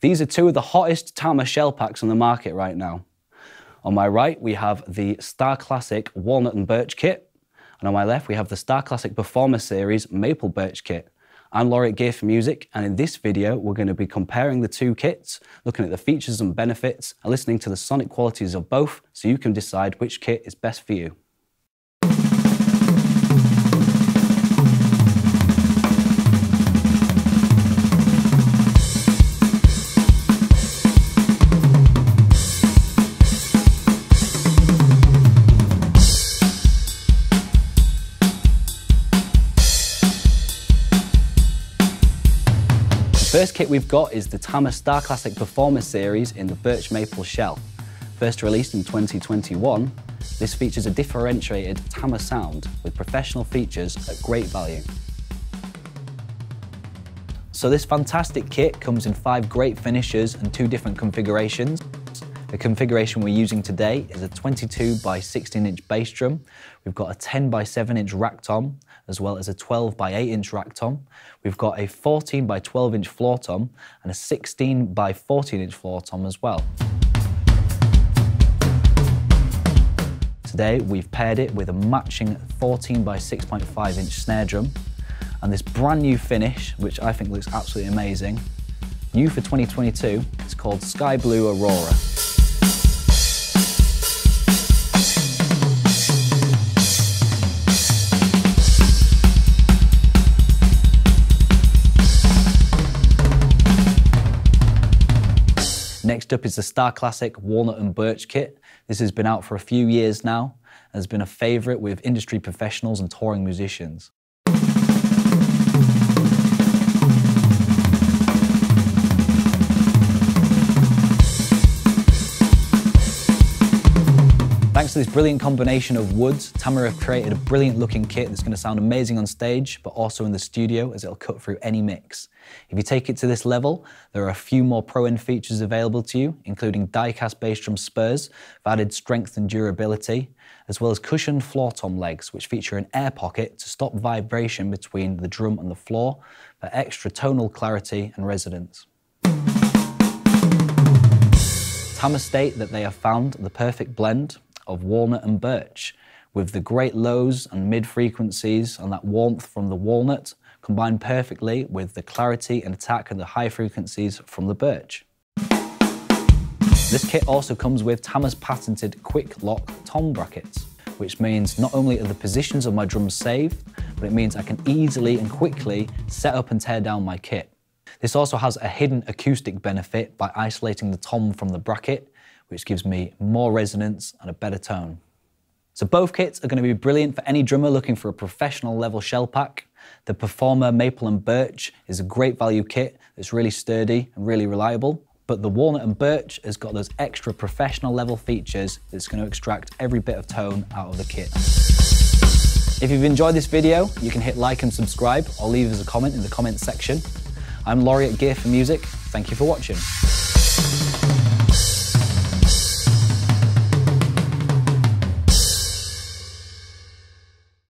These are two of the hottest Tama shell packs on the market right now. On my right, we have the Starclassic Walnut and Birch kit, and on my left, we have the Starclassic Performer Series Maple Birch kit. I'm Laurie at Gear for Music, and in this video, we're going to be comparing the two kits, looking at the features and benefits, and listening to the sonic qualities of both so you can decide which kit is best for you. First kit we've got is the Tama Starclassic Performer Series in the Birch Maple Shell. First released in 2021, this features a differentiated Tama sound with professional features at great value. So this fantastic kit comes in five great finishes and two different configurations. The configuration we're using today is a 22 by 16 inch bass drum. We've got a 10 by 7 inch rack tom, as well as a 12 by 8 inch rack tom. We've got a 14 by 12 inch floor tom and a 16 by 14 inch floor tom as well. Today we've paired it with a matching 14 by 6.5 inch snare drum and this brand new finish, which I think looks absolutely amazing. New for 2022, it's called Sky Blue Aurora. Next up is the Starclassic Walnut and Birch kit. This has been out for a few years now and has been a favourite with industry professionals and touring musicians. Thanks to this brilliant combination of woods, Tama have created a brilliant looking kit that's going to sound amazing on stage, but also in the studio as it'll cut through any mix. If you take it to this level, there are a few more pro-end features available to you, including die-cast bass drum spurs for added strength and durability, as well as cushioned floor tom legs, which feature an air pocket to stop vibration between the drum and the floor for extra tonal clarity and resonance. Tama state that they have found the perfect blend of walnut and birch, with the great lows and mid frequencies and that warmth from the walnut combined perfectly with the clarity and attack and the high frequencies from the birch. This kit also comes with Tama's patented quick lock tom brackets, which means not only are the positions of my drums saved, but it means I can easily and quickly set up and tear down my kit. This also has a hidden acoustic benefit by isolating the tom from the bracket, which gives me more resonance and a better tone. So both kits are going to be brilliant for any drummer looking for a professional level shell pack. The Performer Maple and Birch is a great value kit that's really sturdy and really reliable. But the Walnut and Birch has got those extra professional level features that's going to extract every bit of tone out of the kit. If you've enjoyed this video, you can hit like and subscribe or leave us a comment in the comments section. I'm Laurie at Gear for Music. Thank you for watching.